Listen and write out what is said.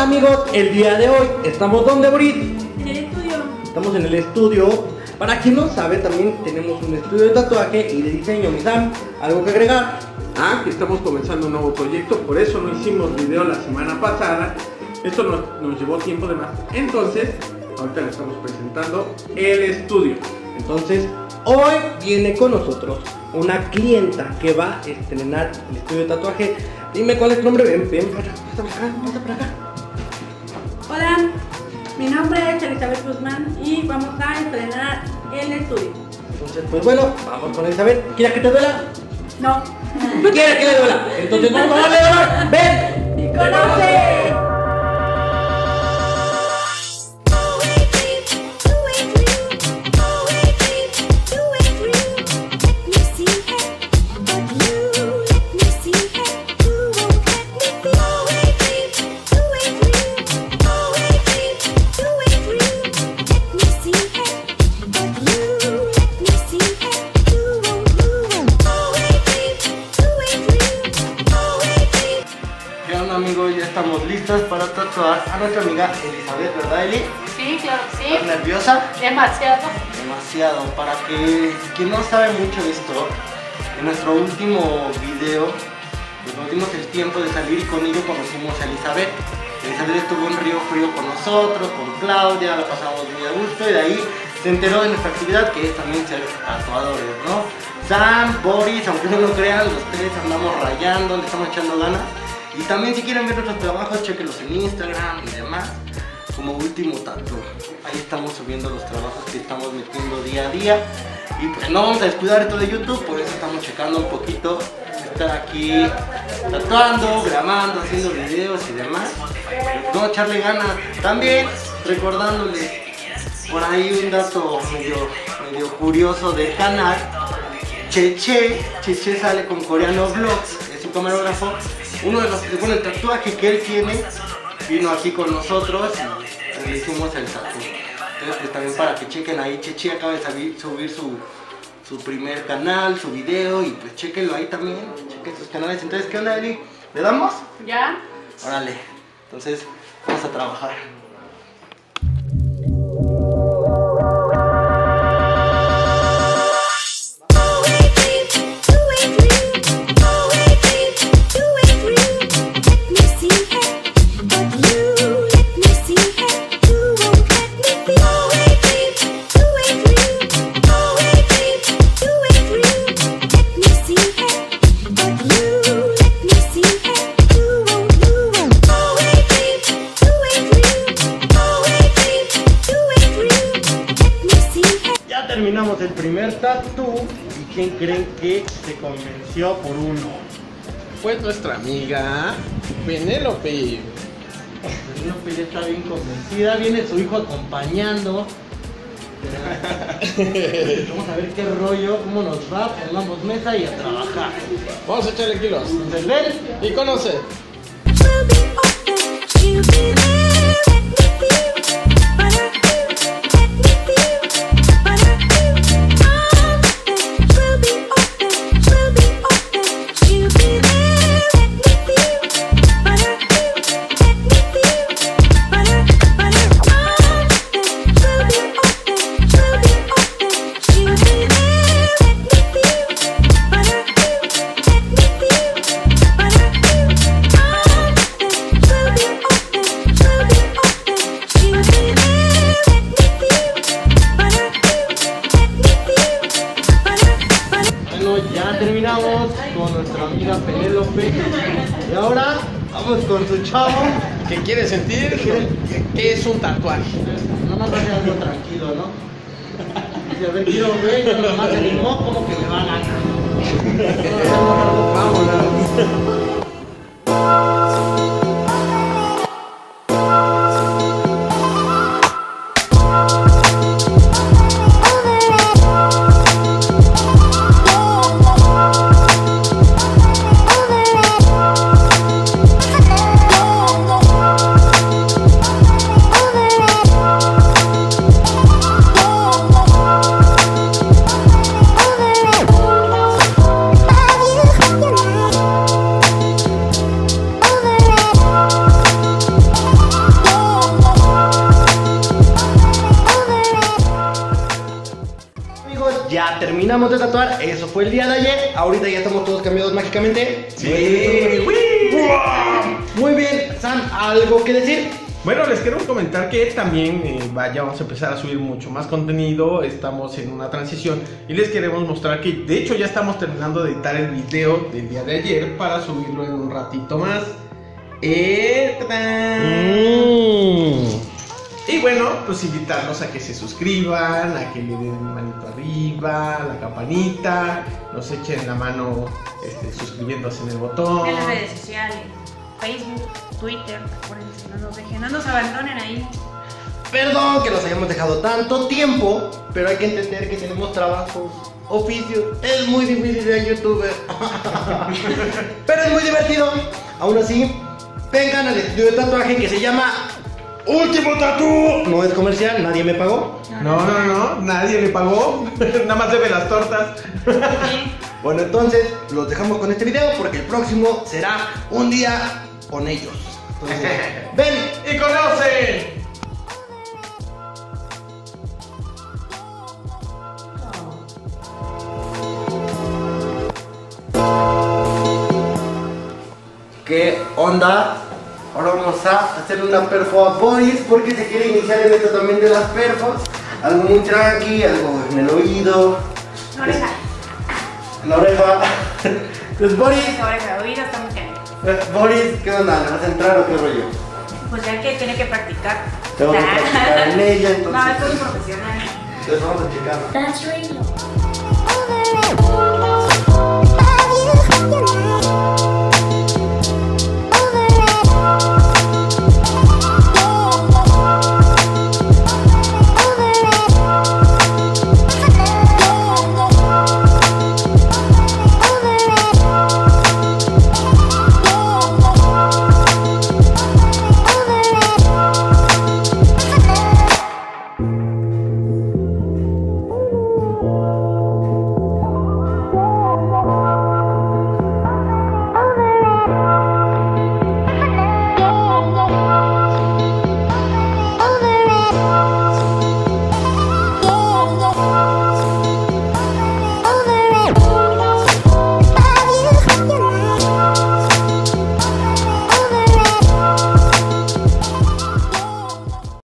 amigos? El día de hoy estamos donde Boris? En el estudio. Estamos en el estudio. Para quien no sabe, también tenemos un estudio de tatuaje y de diseño. Misam, ¿algo que agregar? Ah, que estamos comenzando un nuevo proyecto, por eso no hicimos video la semana pasada. Esto nos, nos llevó tiempo de más. Entonces, ahorita le estamos presentando el estudio. Entonces, hoy viene con nosotros una clienta que va a estrenar el estudio de tatuaje. Dime cuál es tu nombre. Ven, ven para acá, pasa para acá, pasa para acá. Hola, mi nombre es Elizabeth Guzmán y vamos a estrenar el estudio. Entonces, pues bueno, vamos con Elizabeth. ¿Quieres que te duela? No. ¿Quieres que le duela? Entonces vamos a darle dolor. ¡Ven! ¡Y conoce! A nuestra amiga Elizabeth, ¿verdad Eli? Sí, claro que ¿Estás sí. nerviosa? Demasiado. Demasiado. Para que quien no sabe mucho de esto, en nuestro último video, pues nos dimos el tiempo de salir y con ello conocimos a Elizabeth. Elizabeth estuvo en Río Frío con nosotros, con Claudia, la pasamos muy a gusto y de ahí se enteró de nuestra actividad que es también ser tatuadores, ¿no? Sam, Boris, aunque no lo crean, los tres andamos rayando, le estamos echando ganas. Y también si quieren ver nuestros trabajos, chequenlos en Instagram y demás. Como último tatu. Ahí estamos subiendo los trabajos que estamos metiendo día a día. Y pues no vamos a descuidar esto de YouTube, por eso estamos checando un poquito. Estar aquí tatuando, grabando, haciendo videos y demás. No echarle ganas. También recordándoles por ahí un dato medio, medio curioso del canal. Cheche, Cheche sale con Coreano Vlogs, es su camarógrafo. Uno de los, bueno, el tatuaje que él tiene vino aquí con nosotros y le hicimos el tatu. Entonces, pues también para que chequen ahí, Cheche acaba de subir su, su primer canal, su video y pues chequenlo ahí también, chequen sus canales. Entonces, ¿qué onda, Eli? ¿Le damos? ¿Ya? Órale, entonces vamos a trabajar. Terminamos el primer tatu y ¿quién creen que se convenció por uno? Pues nuestra amiga Penélope. Penélope ya está bien convencida, viene su hijo acompañando. Vamos a ver qué rollo, cómo nos va, pongamos mesa y a trabajar. Vamos a echarle kilos. Ven, Y conoce. Nuestra amiga Penélope. Y ahora vamos con su chavo. ¿Qué quiere sentir? ¿Qué es un tatuaje? No más hace algo tranquilo, ¿no? Dice, a ver, quiero ver, nomás se animó como que me va a ganar. Vámonos. Terminamos de tatuar. Eso fue el día de ayer. Ahorita ya estamos todos cambiados mágicamente. Sí. Muy bien, Sam, ¿algo que decir? Bueno, les quiero comentar que también eh, vaya, vamos a empezar a subir mucho más contenido. Estamos en una transición y les queremos mostrar que, de hecho, ya estamos terminando de editar el video del día de ayer para subirlo en un ratito más. Eh. Y bueno, pues invitarlos a que se suscriban, a que le den manito arriba, la campanita, nos echen la mano este, suscribiéndose en el botón. En las redes sociales, Facebook, Twitter, acuérdense, no nos dejen, no nos abandonen ahí. Perdón que nos hayamos dejado tanto tiempo, pero hay que entender que tenemos trabajos, oficios. Es muy difícil ser youtuber. pero es muy divertido. Aún así, vengan al estudio de tatuaje que se llama Último Tatú. No es comercial, nadie me pagó. No, no, no, nadie le pagó, nada más debe las tortas. Bueno, entonces los dejamos con este video porque el próximo será un día con ellos. Entonces, ven, ¡Y conoce! ¿Qué onda? Vamos a hacer una perfo a Boris porque se quiere iniciar en esto también de las perfos. Algo muy tranqui, algo en el oído, Oreja. en la oreja. Pues Boris, Oreja, oído está muy caliente. eh, Boris, ¿qué onda? ¿Le vas a entrar o qué rollo? Pues ya que tiene que practicar. Tengo que practicar en ella, No, esto es entonces. profesional. Entonces vamos a checar. That's radio.